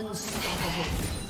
Unstoppable.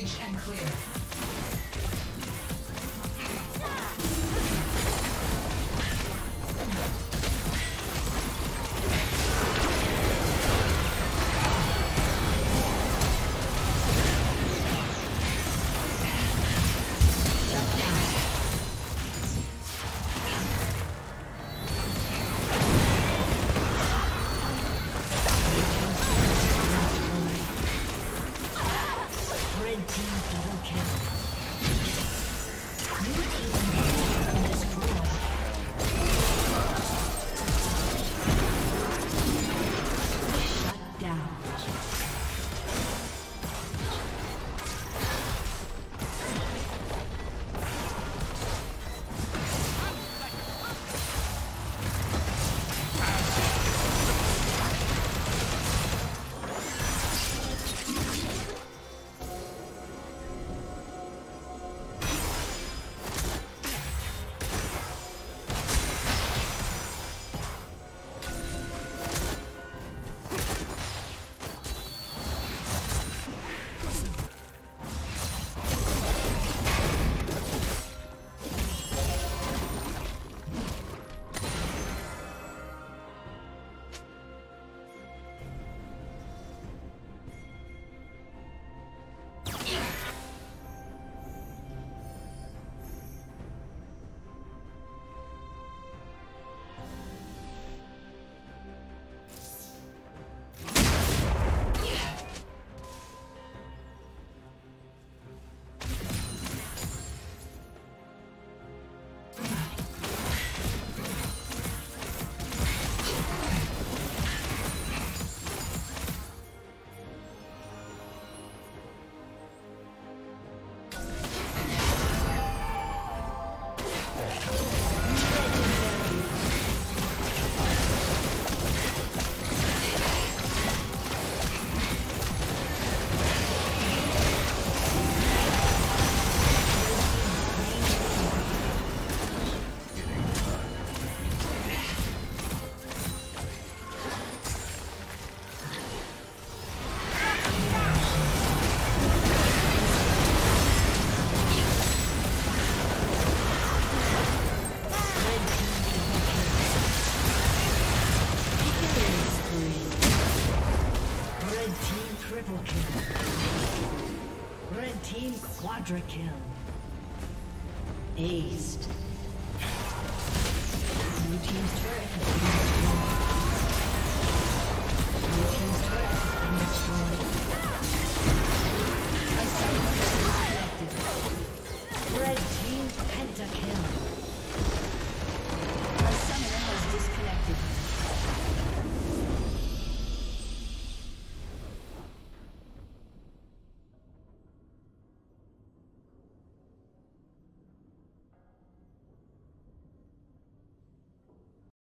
And clear. Quadra kill. Aced.